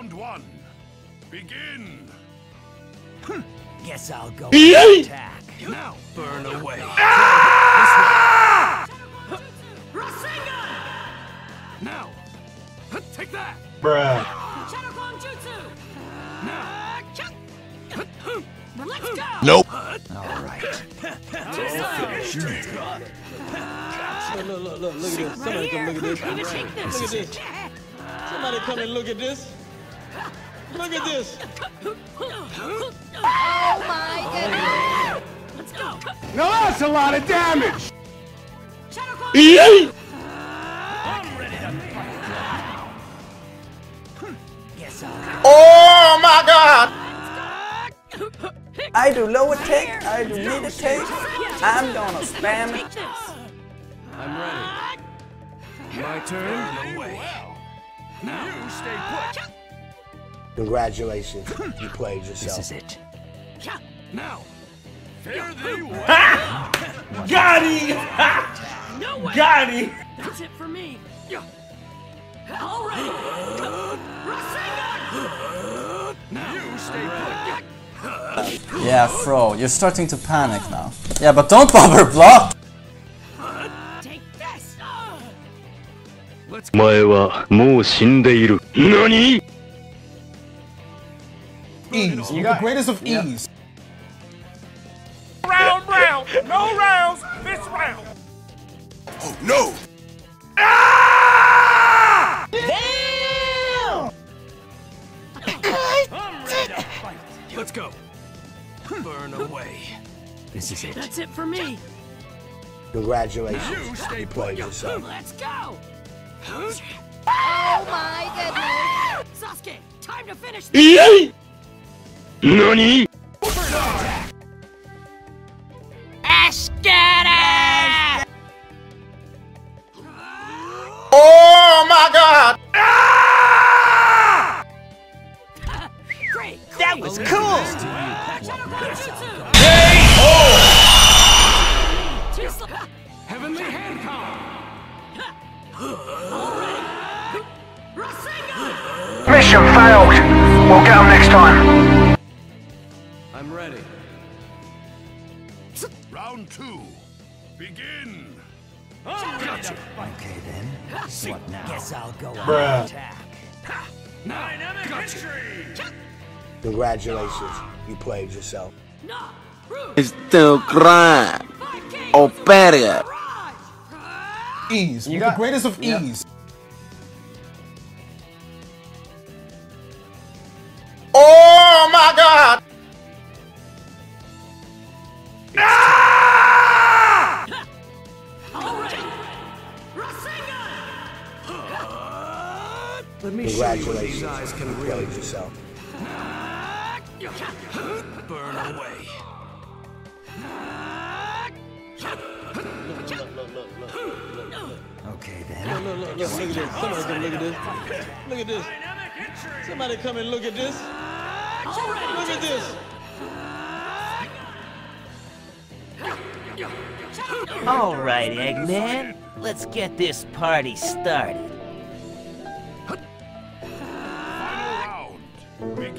Round one. Begin. Hmm. Guess I'll go Yay! attack. Now burn away. Ah! Now, take that. Bruh. Shadow Clone Jutsu! Now, Let's go! Nope. All right. Look, look, look, look, look at this. Somebody come look at this. Gonna take this. Look at this. Somebody come and look at this. Look at this. Oh my goodness! Let's go! now that's a lot of damage. Shadow Clone Yay! Guess I'll Oh my god! I do lower take, I do middle take. I'm gonna spam it. I'm ready. My turn. Burn away. Now, you stay put. Congratulations, you played This yourself. is it. Now, fare thee well. Got him! No way! Got him! That's it for me! All right! Rasengan! You stay put. Yeah, Fro, you're starting to panic now. Yeah, but don't bother block! Take this! Let's お前はもう死んでいる。何 Ease. With the greatest of ease. round, round. No rounds. This round. Oh no! I'm ready to fight. Let's go. Burn away. This is it. That's it for me! Congratulations, You stay you put. played yourself. Let's go! Oh my goodness! Sasuke, time to finish NANI?! Ascara! Oh my god! That was cool! K.O. Heavenly hand power! Mission failed! We'll get them next time. I'm ready. Round two. Begin. Okay then. What now? Guess I'll go Bruh. attack. Dynamic entry. Congratulations, you played yourself. Nah! Rude! Still crying. Five King! Oh, better. Raj! Ease. The greatest of ease. Let me show you what Congratulations, these eyes you can played really do. yourself. Burn away. Okay then. Look, look, look, look at this. Somebody come look at this. Look at this. Somebody come and look at this. Look at this. All right, Eggman. Let's get this party started.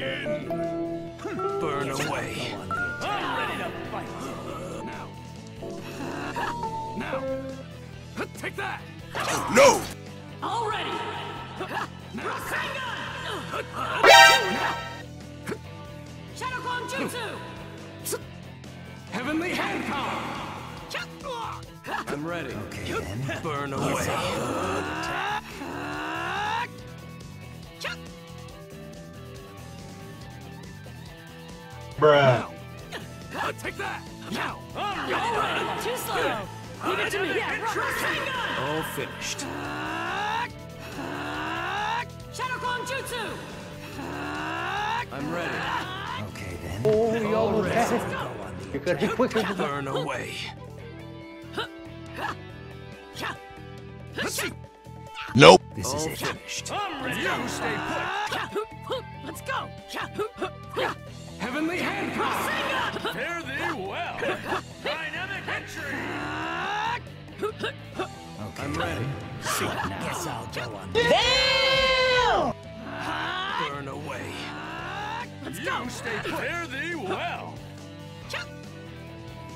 Begin. Burn away. I'm ready to fight. Now. Now. Take that. No! Already! Shadow Clone Jutsu! Heavenly hand power. I'm ready. Okay then. Burn away. Bruh. Uh, take that. Now. I'm ready to Alright! Too slow! Leave it to me! Yeah, Rasengan! All finished. Shadow Clone Jutsu! I'm ready. Okay then. Burn away. Nope. This is it. finished. I'm ready. You stay put. Let's go! Heavenly hand power. Fare thee well. Dynamic entry. Okay. I'm ready. Guess I'll go on. Burn away. You stay put. Fare thee well.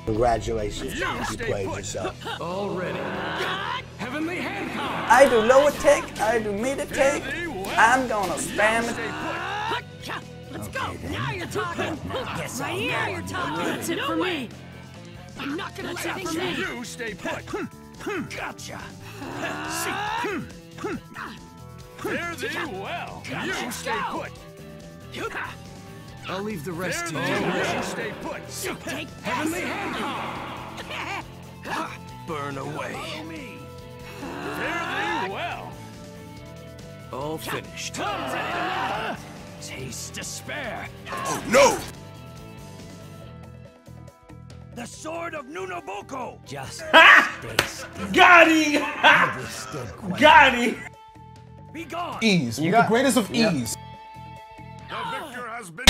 Congratulations, You you stay played put. yourself. Already. Heavenly hand power. I do lower take, I do mid take. I'm gonna spam it. Stay put. Let's go. Now you're talking. Guess right I'll here never you're talking. That's it for me. I'm not gonna That's let it it for me. You stay put. Hmm. Hmm. Hmm. Gotcha. Fare thee well. You stay put. I'll leave the rest Fare to thee you. well. Stay put. Take Heavenly hand. Burn away. Fare thee well. All finished. Taste despair. Oh no! The sword of Nunoboko. Just stay still. Got him! Withstood. Got him! Be gone. Ease. You with got- the greatest of Yep. ease. The ah. victor has been.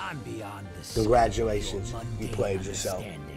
I'm beyond this. Congratulations, you played yourself. Understanding.